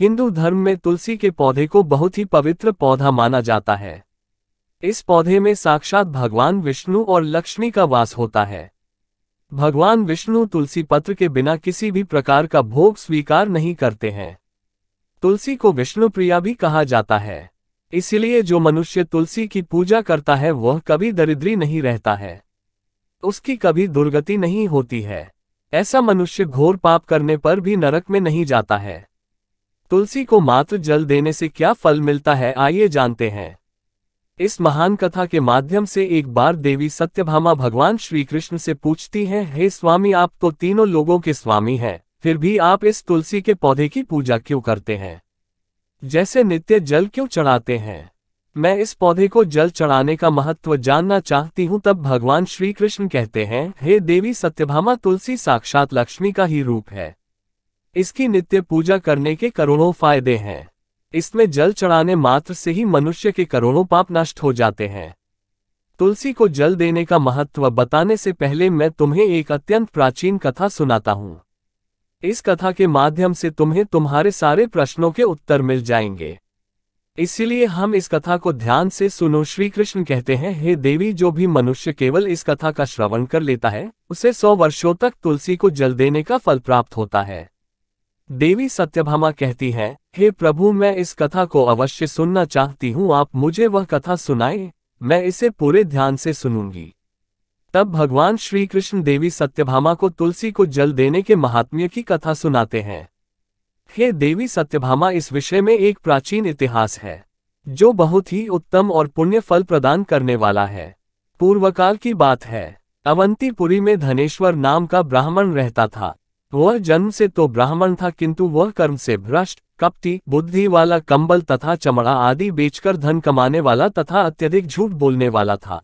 हिंदू धर्म में तुलसी के पौधे को बहुत ही पवित्र पौधा माना जाता है। इस पौधे में साक्षात भगवान विष्णु और लक्ष्मी का वास होता है। भगवान विष्णु तुलसी पत्र के बिना किसी भी प्रकार का भोग स्वीकार नहीं करते हैं। तुलसी को विष्णु प्रिया भी कहा जाता है। इसलिए जो मनुष्य तुलसी की पूजा करता है, वह कभी दरिद्री नहीं रहता है। उसकी कभी दुर्गति नहीं होती है। ऐसा मनुष्य घोर पाप करने पर भी नरक में नहीं जाता है। तुलसी को मात्र जल देने से क्या फल मिलता है, आइए जानते हैं। इस महान कथा के माध्यम से एक बार देवी सत्यभामा भगवान श्री कृष्ण से पूछती हैं, हे स्वामी, आप तो तीनों लोगों के स्वामी हैं, फिर भी आप इस तुलसी के पौधे की पूजा क्यों करते हैं? जैसे नित्य जल क्यों चढ़ाते हैं? मैं इस पौधे को जल चढ़ाने का महत्व जानना चाहती हूँ, तब भगवान श्री कृष्ण कहते हैं, हे देवी, सत्यभामा तुलसी साक्षात लक्ष्मी का ही रूप है। इसकी नित्य पूजा करने के करोड़ों फ़ायदे हैं। इसमें जल चढ़ाने मात्र से ही मनुष्य के करोड़ों पाप नष्ट हो जाते हैं। तुलसी को जल देने का महत्व बताने से पहले मैं तुम्हें एक अत्यंत प्राचीन कथा सुनाता हूँ। इस कथा के माध्यम से तुम्हें तुम्हारे सारे प्रश्नों के उत्तर मिल जाएँगे। इसलिए हम इस कथा को ध्यान से सुनो। श्री कृष्ण कहते हैं, हे देवी, जो भी मनुष्य केवल इस कथा का श्रवण कर लेता है, उसे सौ वर्षों तक तुलसी को जल देने का फल प्राप्त होता है। देवी सत्यभामा कहती है, हे प्रभु, मैं इस कथा को अवश्य सुनना चाहती हूँ, आप मुझे वह कथा सुनाए, मैं इसे पूरे ध्यान से सुनूँगी तब भगवान श्री कृष्ण देवी सत्यभामा को तुलसी को जल देने के महात्म्य की कथा सुनाते हैं। हे देवी सत्यभामा, इस विषय में एक प्राचीन इतिहास है, जो बहुत ही उत्तम और पुण्य फल प्रदान करने वाला है। पूर्वकाल की बात है, अवंतीपुरी में धनेश्वर नाम का ब्राह्मण रहता था। वह जन्म से तो ब्राह्मण था, किंतु वह कर्म से भ्रष्ट, कपटी, बुद्धि वाला, कंबल तथा चमड़ा आदि बेचकर धन कमाने वाला तथा अत्यधिक झूठ बोलने वाला था।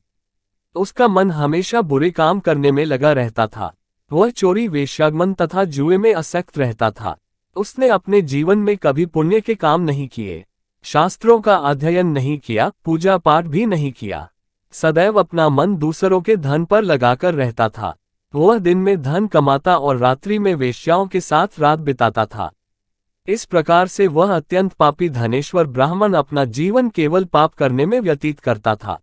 उसका मन हमेशा बुरे काम करने में लगा रहता था। वह चोरी, वेश्यागमन तथा जुए में असक्त रहता था। उसने अपने जीवन में कभी पुण्य के काम नहीं किए। शास्त्रों का अध्ययन नहीं किया, पूजा पाठ भी नहीं किया। सदैव अपना मन दूसरों के धन पर लगाकर रहता था। वह दिन में धन कमाता और रात्रि में वेश्याओं के साथ रात बिताता था। इस प्रकार से वह अत्यंत पापी धनेश्वर ब्राह्मण अपना जीवन केवल पाप करने में व्यतीत करता था।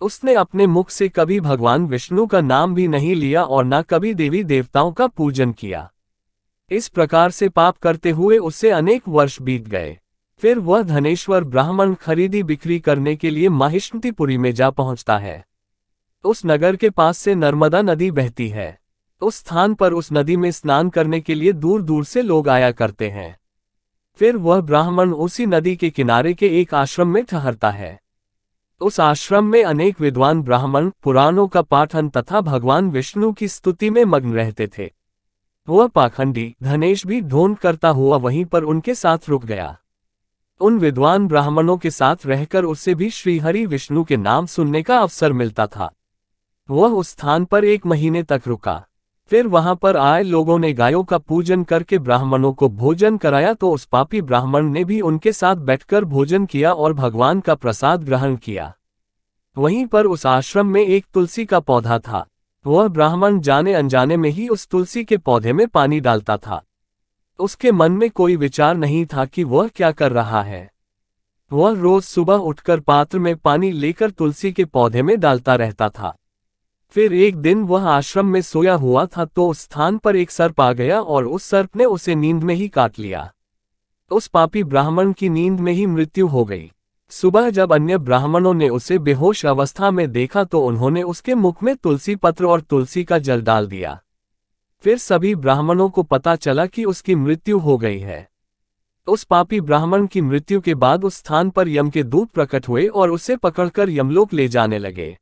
उसने अपने मुख से कभी भगवान विष्णु का नाम भी नहीं लिया और न कभी देवी देवताओं का पूजन किया। इस प्रकार से पाप करते हुए उससे अनेक वर्ष बीत गए। फिर वह धनेश्वर ब्राह्मण खरीदी बिक्री करने के लिए माहिष्मतिपुरी में जा पहुँचता है। उस नगर के पास से नर्मदा नदी बहती है। उस स्थान पर उस नदी में स्नान करने के लिए दूर दूर से लोग आया करते हैं। फिर वह ब्राह्मण उसी नदी के किनारे के एक आश्रम में ठहरता है। उस आश्रम में अनेक विद्वान ब्राह्मण, पुराणों का पाठन तथा भगवान विष्णु की स्तुति में मग्न रहते थे। वह पाखंडी, धनेश भी ढोंढ करता हुआ वहीं पर उनके साथ रुक गया। उन विद्वान ब्राह्मणों के साथ रहकर उससे भी श्रीहरि विष्णु के नाम सुनने का अवसर मिलता था। वह उस स्थान पर एक महीने तक रुका। फिर वहाँ पर आए लोगों ने गायों का पूजन करके ब्राह्मणों को भोजन कराया तो उस पापी ब्राह्मण ने भी उनके साथ बैठकर भोजन किया और भगवान का प्रसाद ग्रहण किया। वहीं पर उस आश्रम में एक तुलसी का पौधा था। वह ब्राह्मण जाने अनजाने में ही उस तुलसी के पौधे में पानी डालता था। उसके मन में कोई विचार नहीं था कि वह क्या कर रहा है। वह रोज सुबह उठकर पात्र में पानी लेकर तुलसी के पौधे में डालता रहता था। फिर एक दिन वह आश्रम में सोया हुआ था तो उस स्थान पर एक सर्प आ गया और उस सर्प ने उसे नींद में ही काट लिया। उस पापी ब्राह्मण की नींद में ही मृत्यु हो गई। सुबह जब अन्य ब्राह्मणों ने उसे बेहोश अवस्था में देखा तो उन्होंने उसके मुख में तुलसी पत्र और तुलसी का जल डाल दिया। फिर सभी ब्राह्मणों को पता चला कि उसकी मृत्यु हो गई है। उस पापी ब्राह्मण की मृत्यु के बाद उस स्थान पर यम के दूत प्रकट हुए और उसे पकड़कर यमलोक ले जाने लगे।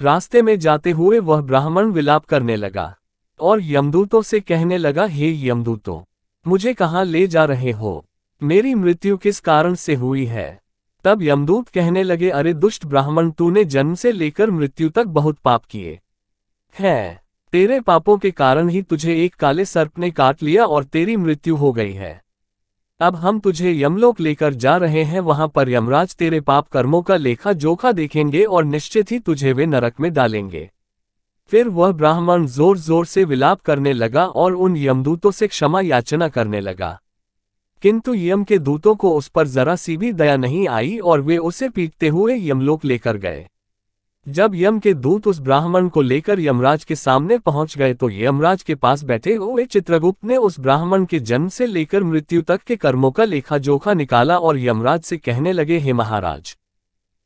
रास्ते में जाते हुए वह ब्राह्मण विलाप करने लगा और यमदूतों से कहने लगा, हे यमदूतों, मुझे कहाँ ले जा रहे हो? मेरी मृत्यु किस कारण से हुई है? तब यमदूत कहने लगे, अरे दुष्ट ब्राह्मण, तूने जन्म से लेकर मृत्यु तक बहुत पाप किए। है, तेरे पापों के कारण ही तुझे एक काले सर्प ने काट लिया और तेरी मृत्यु हो गई है। अब हम तुझे यमलोक लेकर जा रहे हैं, वहाँ पर यमराज तेरे पाप कर्मों का लेखा जोखा देखेंगे और निश्चित ही तुझे वे नरक में डालेंगे। फिर वह ब्राह्मण ज़ोर ज़ोर से विलाप करने लगा और उन यमदूतों से क्षमा याचना करने लगा। किंतु यम के दूतों को उस पर जरा सी भी दया नहीं आई और वे उसे पीटते हुए यमलोक लेकर गए। जब यम के दूत उस ब्राह्मण को लेकर यमराज के सामने पहुँच गए तो यमराज के पास बैठे हुए चित्रगुप्त ने उस ब्राह्मण के जन्म से लेकर मृत्यु तक के कर्मों का लेखा जोखा निकाला और यमराज से कहने लगे, हे महाराज,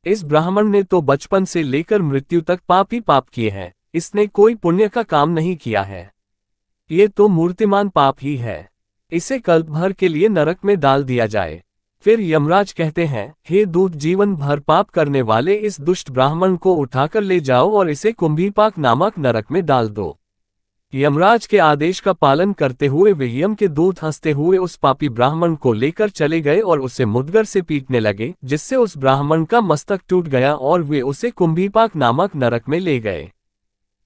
इस ब्राह्मण ने तो बचपन से लेकर मृत्यु तक पाप ही पाप किए हैं, इसने कोई पुण्य का काम नहीं किया है। ये तो मूर्तिमान पाप ही है। इसे कल्प भर के लिए नरक में डाल दिया जाए। फिर यमराज कहते हैं, हे दूत, जीवन भर पाप करने वाले इस दुष्ट ब्राह्मण को उठाकर ले जाओ और इसे कुंभीपाक नामक नरक में डाल दो। यमराज के आदेश का पालन करते हुए वे यम के दूत हँसते हुए उस पापी ब्राह्मण को लेकर चले गए और उसे मुदगर से पीटने लगे, जिससे उस ब्राह्मण का मस्तक टूट गया और वे उसे कुंभीपाक नामक नरक में ले गए।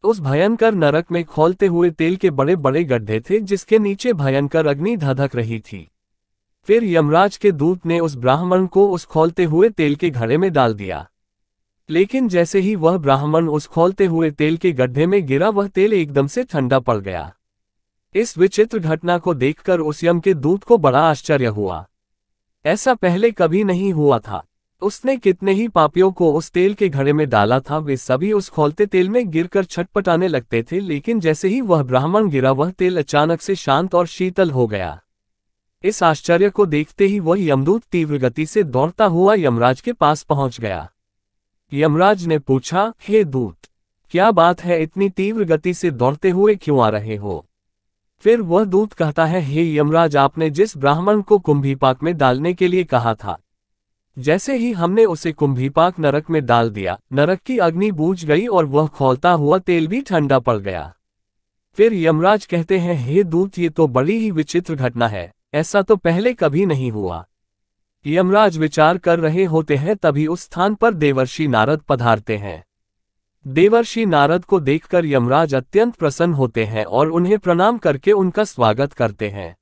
उस भयंकर नरक में खोलते हुए तेल के बड़े बड़े गड्ढे थे, जिसके नीचे भयंकर अग्नि धधक रही थी। फिर यमराज के दूत ने उस ब्राह्मण को उस खोलते हुए तेल के घड़े में डाल दिया। लेकिन जैसे ही वह ब्राह्मण उस खोलते हुए तेल के गड्ढे में गिरा, वह तेल एकदम से ठंडा पड़ गया। इस विचित्र घटना को देखकर उस यम के दूत को बड़ा आश्चर्य हुआ। ऐसा पहले कभी नहीं हुआ था। उसने कितने ही पापियों को उस तेल के घड़े में डाला था, वे सभी उस खोलते तेल में गिरकर छटपटाने लगते थे, लेकिन जैसे ही वह ब्राह्मण गिरा, वह तेल अचानक से शांत और शीतल हो गया। इस आश्चर्य को देखते ही वह यमदूत तीव्र गति से दौड़ता हुआ यमराज के पास पहुँच गया। यमराज ने पूछा, हे दूत, क्या बात है इतनी तीव्र गति से दौड़ते हुए क्यों आ रहे हो? फिर वह दूत कहता है, हे यमराज, आपने जिस ब्राह्मण को कुंभीपाक में डालने के लिए कहा था, जैसे ही हमने उसे कुंभीपाक नरक में डाल दिया, नरक की अग्नि बूझ गई और वह खोलता हुआ तेल भी ठंडा पड़ गया। फिर यमराज कहते हैं, हे दूत, ये तो बड़ी ही विचित्र घटना है। ऐसा तो पहले कभी नहीं हुआ। यमराज विचार कर रहे होते हैं तभी उस स्थान पर देवर्षि नारद पधारते हैं। देवर्षि नारद को देखकर यमराज अत्यंत प्रसन्न होते हैं और उन्हें प्रणाम करके उनका स्वागत करते हैं।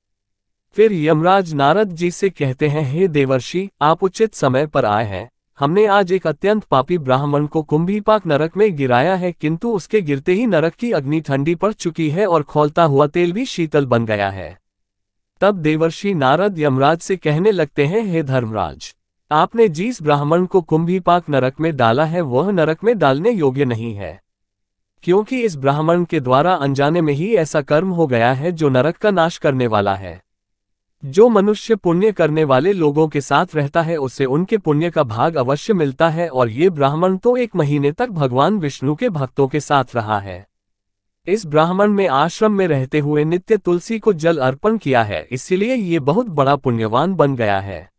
फिर यमराज नारद जी से कहते हैं, हे देवर्षि, आप उचित समय पर आए हैं। हमने आज एक अत्यंत पापी ब्राह्मण को कुंभीपाक नरक में गिराया है, किंतु उसके गिरते ही नरक की अग्नि ठंडी पड़ चुकी है और खोलता हुआ तेल भी शीतल बन गया है। तब देवर्षि नारद यमराज से कहने लगते हैं, हे धर्मराज, आपने जिस ब्राह्मण को कुंभीपाक नरक में डाला है, वह नरक में डालने योग्य नहीं है। क्योंकि इस ब्राह्मण के द्वारा अनजाने में ही ऐसा कर्म हो गया है, जो नरक का नाश करने वाला है। जो मनुष्य पुण्य करने वाले लोगों के साथ रहता है उसे उनके पुण्य का भाग अवश्य मिलता है, और ये ब्राह्मण तो एक महीने तक भगवान विष्णु के भक्तों के साथ रहा है। इस ब्राह्मण में आश्रम में रहते हुए नित्य तुलसी को जल अर्पण किया है, इसलिए ये बहुत बड़ा पुण्यवान बन गया है।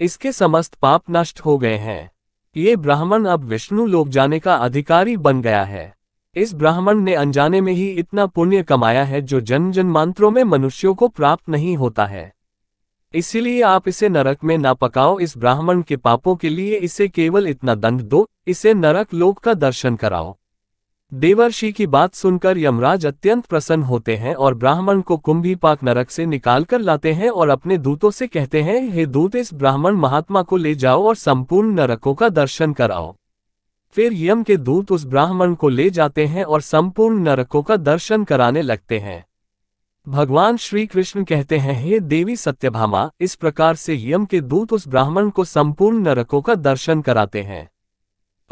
इसके समस्त पाप नष्ट हो गए हैं। ये ब्राह्मण अब विष्णु लोक जाने का अधिकारी बन गया है। इस ब्राह्मण ने अनजाने में ही इतना पुण्य कमाया है जो जन जन मंत्रों में मनुष्यों को प्राप्त नहीं होता है। इसीलिए आप इसे नरक में ना पकाओ, इस ब्राह्मण के पापों के लिए इसे केवल इतना दंड दो, इसे नरक लोक का दर्शन कराओ। देवर्षि की बात सुनकर यमराज अत्यंत प्रसन्न होते हैं और ब्राह्मण को कुंभीपाक नरक से निकालकर लाते हैं और अपने दूतों से कहते हैं, हे दूत, इस ब्राह्मण महात्मा को ले जाओ और संपूर्ण नरकों का दर्शन कराओ। फिर यम के दूत उस ब्राह्मण को ले जाते हैं और संपूर्ण नरकों का दर्शन कराने लगते हैं। भगवान श्री कृष्ण कहते हैं, हे देवी सत्यभामा, इस प्रकार से यम के दूत उस ब्राह्मण को संपूर्ण नरकों का दर्शन कराते हैं।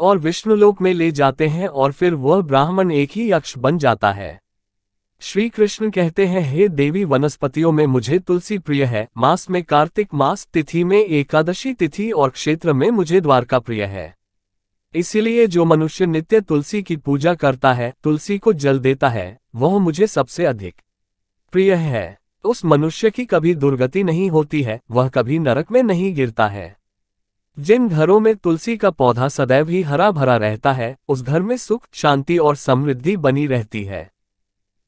और विष्णुलोक में ले जाते हैं और फिर वह ब्राह्मण एक ही यक्ष बन जाता है। श्री कृष्ण कहते हैं, हे देवी वनस्पतियों में मुझे तुलसी प्रिय है। मास में कार्तिक मास तिथि में एकादशी तिथि और क्षेत्र में मुझे द्वारका प्रिय है। इसलिए जो मनुष्य नित्य तुलसी की पूजा करता है, तुलसी को जल देता है, वह मुझे सबसे अधिक प्रिय है। उस मनुष्य की कभी दुर्गति नहीं होती है, वह कभी नरक में नहीं गिरता है। जिन घरों में तुलसी का पौधा सदैव ही हरा भरा रहता है, उस घर में सुख, शांति और समृद्धि बनी रहती है।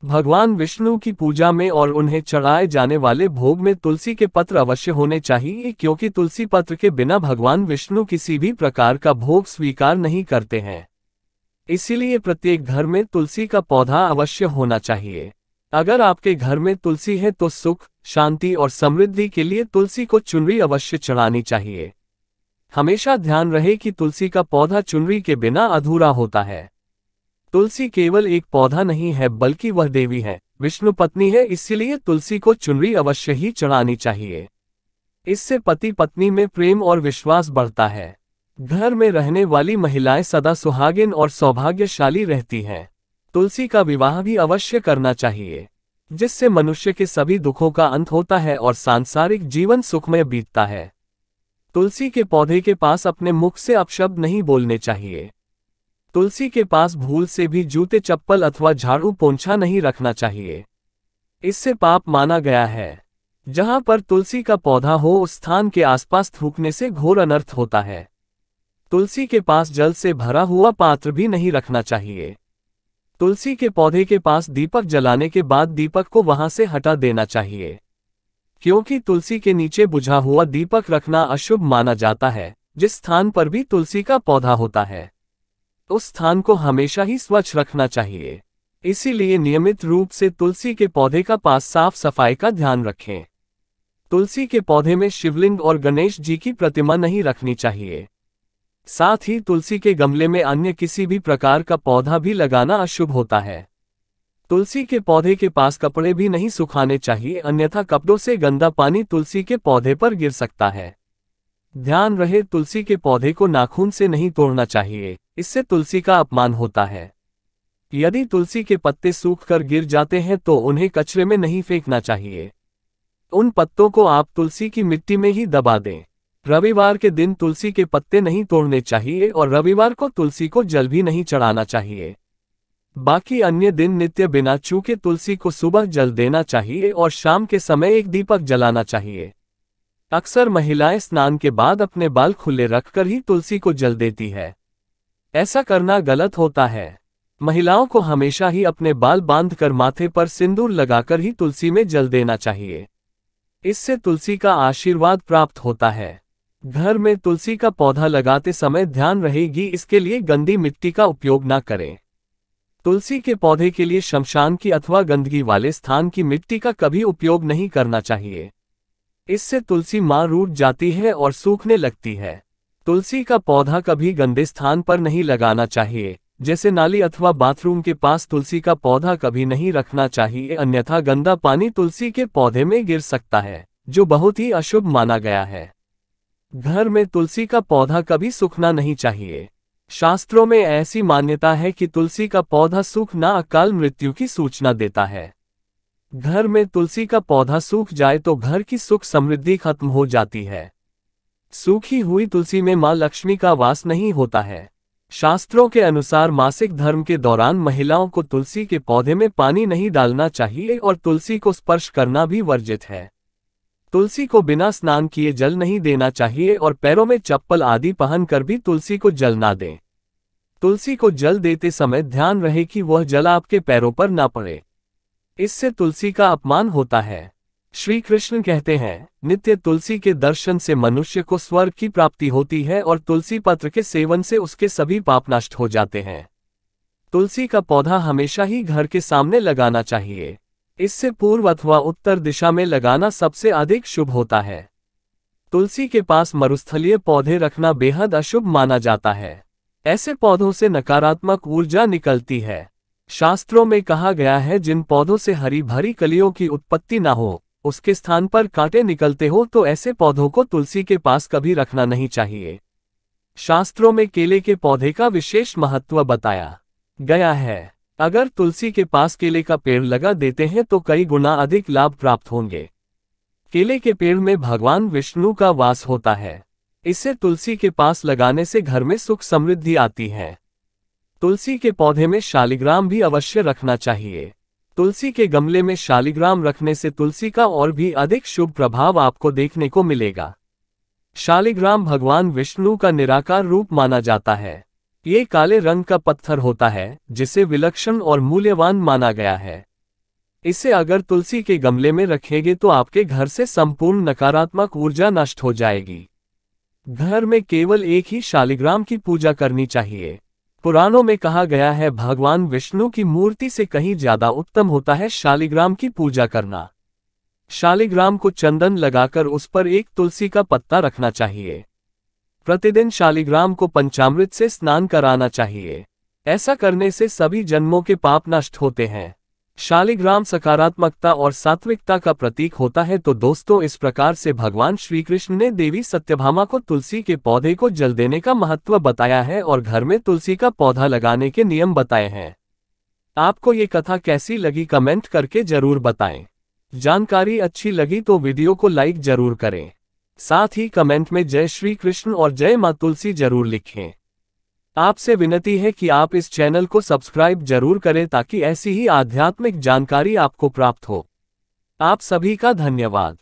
भगवान विष्णु की पूजा में और उन्हें चढ़ाए जाने वाले भोग में तुलसी के पत्र अवश्य होने चाहिए, क्योंकि तुलसी पत्र के बिना भगवान विष्णु किसी भी प्रकार का भोग स्वीकार नहीं करते हैं। इसीलिए प्रत्येक घर में तुलसी का पौधा अवश्य होना चाहिए। अगर आपके घर में तुलसी है तो सुख, शांति और समृद्धि के लिए तुलसी को चुनरी अवश्य चढ़ानी चाहिए। हमेशा ध्यान रहे कि तुलसी का पौधा चुनरी के बिना अधूरा होता है। तुलसी केवल एक पौधा नहीं है, बल्कि वह देवी है। विष्णु पत्नी है, इसलिए तुलसी को चुनरी अवश्य ही चढ़ानी चाहिए। इससे पति पत्नी में प्रेम और विश्वास बढ़ता है। घर में रहने वाली महिलाएँ सदा सुहागिन और सौभाग्यशाली रहती हैं। तुलसी का विवाह भी अवश्य करना चाहिए, जिससे मनुष्य के सभी दुखों का अंत होता है और सांसारिक जीवन सुखमय बीतता है। तुलसी के पौधे के पास अपने मुख से अपशब्द नहीं बोलने चाहिए। तुलसी के पास भूल से भी जूते, चप्पल अथवा झाड़ू पोंछा नहीं रखना चाहिए। इससे पाप माना गया है। जहाँ पर तुलसी का पौधा हो, उस स्थान के आसपास थूकने से घोर अनर्थ होता है। तुलसी के पास जल से भरा हुआ पात्र भी नहीं रखना चाहिए। तुलसी के पौधे के पास दीपक जलाने के बाद दीपक को वहाँ से हटा देना चाहिए। क्योंकि तुलसी के नीचे बुझा हुआ दीपक रखना अशुभ माना जाता है, जिस स्थान पर भी तुलसी का पौधा होता है। उस स्थान को हमेशा ही स्वच्छ रखना चाहिए। इसीलिए नियमित रूप से तुलसी के पौधे का पास साफ़ सफ़ाई का ध्यान रखें। तुलसी के पौधे में शिवलिंग और गणेश जी की प्रतिमा नहीं रखनी चाहिए। साथ ही तुलसी के गमले में अन्य किसी भी प्रकार का पौधा भी लगाना अशुभ होता है। तुलसी के पौधे के पास कपड़े भी नहीं सुखाने चाहिए, अन्यथा कपड़ों से गंदा पानी तुलसी के पौधे पर गिर सकता है। ध्यान रहे, तुलसी के पौधे को नाखून से नहीं तोड़ना चाहिए, इससे तुलसी का अपमान होता है। यदि तुलसी के पत्ते सूख कर गिर जाते हैं तो उन्हें कचरे में नहीं फेंकना चाहिए। उन पत्तों को आप तुलसी की मिट्टी में ही दबा दें। रविवार के दिन तुलसी के पत्ते नहीं तोड़ने चाहिए और रविवार को तुलसी को जल भी नहीं चढ़ाना चाहिए। बाकी अन्य दिन नित्य बिना चूके तुलसी को सुबह जल देना चाहिए और शाम के समय एक दीपक जलाना चाहिए। अक्सर महिलाएँ स्नान के बाद अपने बाल खुले रखकर ही तुलसी को जल देती है। ऐसा करना गलत होता है। महिलाओं को हमेशा ही अपने बाल बांधकर माथे पर सिंदूर लगाकर ही तुलसी में जल देना चाहिए। इससे तुलसी का आशीर्वाद प्राप्त होता है। घर में तुलसी का पौधा लगाते समय ध्यान रहेगी, इसके लिए गंदी मिट्टी का उपयोग न करें। तुलसी के पौधे के लिए शमशान की अथवा गंदगी वाले स्थान की मिट्टी का कभी उपयोग नहीं करना चाहिए। इससे तुलसी माँ रूट जाती है और सूखने लगती है। तुलसी का पौधा कभी गंदे स्थान पर नहीं लगाना चाहिए, जैसे नाली अथवा बाथरूम के पास तुलसी का पौधा कभी नहीं रखना चाहिए, अन्यथा गंदा पानी तुलसी के पौधे में गिर सकता है, जो बहुत ही अशुभ माना गया है। घर में तुलसी का पौधा कभी सूखना नहीं चाहिए। शास्त्रों में ऐसी मान्यता है कि तुलसी का पौधा सूखना अकाल मृत्यु की सूचना देता है। घर में तुलसी का पौधा सूख जाए तो घर की सुख समृद्धि खत्म हो जाती है। सूखी हुई तुलसी में माँ लक्ष्मी का वास नहीं होता है। शास्त्रों के अनुसार मासिक धर्म के दौरान महिलाओं को तुलसी के पौधे में पानी नहीं डालना चाहिए और तुलसी को स्पर्श करना भी वर्जित है। तुलसी को बिना स्नान किए जल नहीं देना चाहिए और पैरों में चप्पल आदि पहनकर भी तुलसी को जल ना दें। तुलसी को जल देते समय ध्यान रहे कि वह जल आपके पैरों पर ना पड़े। इससे तुलसी का अपमान होता है। श्री कृष्ण कहते हैं, नित्य तुलसी के दर्शन से मनुष्य को स्वर्ग की प्राप्ति होती है और तुलसी पत्र के सेवन से उसके सभी पाप नष्ट हो जाते हैं। तुलसी का पौधा हमेशा ही घर के सामने लगाना चाहिए। इससे पूर्व अथवा उत्तर दिशा में लगाना सबसे अधिक शुभ होता है। तुलसी के पास मरुस्थलीय पौधे रखना बेहद अशुभ माना जाता है। ऐसे पौधों से नकारात्मक ऊर्जा निकलती है। शास्त्रों में कहा गया है, जिन पौधों से हरी भरी कलियों की उत्पत्ति ना हो, उसके स्थान पर कांटे निकलते हो तो ऐसे पौधों को तुलसी के पास कभी रखना नहीं चाहिए। शास्त्रों में केले के पौधे का विशेष महत्व बताया गया है। अगर तुलसी के पास केले का पेड़ लगा देते हैं तो कई गुना अधिक लाभ प्राप्त होंगे। केले के पेड़ में भगवान विष्णु का वास होता है। इसे तुलसी के पास लगाने से घर में सुख समृद्धि आती है। तुलसी के पौधे में शालिग्राम भी अवश्य रखना चाहिए। तुलसी के गमले में शालिग्राम रखने से तुलसी का और भी अधिक शुभ प्रभाव आपको देखने को मिलेगा। शालिग्राम भगवान विष्णु का निराकार रूप माना जाता है। ये काले रंग का पत्थर होता है, जिसे विलक्षण और मूल्यवान माना गया है। इसे अगर तुलसी के गमले में रखेंगे तो आपके घर से संपूर्ण नकारात्मक ऊर्जा नष्ट हो जाएगी। घर में केवल एक ही शालिग्राम की पूजा करनी चाहिए। पुराणों में कहा गया है, भगवान विष्णु की मूर्ति से कहीं ज़्यादा उत्तम होता है शालिग्राम की पूजा करना। शालिग्राम को चंदन लगाकर उस पर एक तुलसी का पत्ता रखना चाहिए। प्रतिदिन शालिग्राम को पंचामृत से स्नान कराना चाहिए। ऐसा करने से सभी जन्मों के पाप नष्ट होते हैं। शालिग्राम सकारात्मकता और सात्विकता का प्रतीक होता है तो दोस्तों इस प्रकार से भगवान श्री कृष्ण ने देवी सत्यभामा को तुलसी के पौधे को जल देने का महत्व बताया है और घर में तुलसी का पौधा लगाने के नियम बताए हैं। आपको ये कथा कैसी लगी कमेंट करके ज़रूर बताएँ। जानकारी अच्छी लगी तो वीडियो को लाइक ज़रूर करें। साथ ही कमेंट में जय श्री कृष्ण और जय माँ तुलसी ज़रूर लिखें। आपसे विनती है कि आप इस चैनल को सब्सक्राइब ज़रूर करें ताकि ऐसी ही आध्यात्मिक जानकारी आपको प्राप्त हो। आप सभी का धन्यवाद।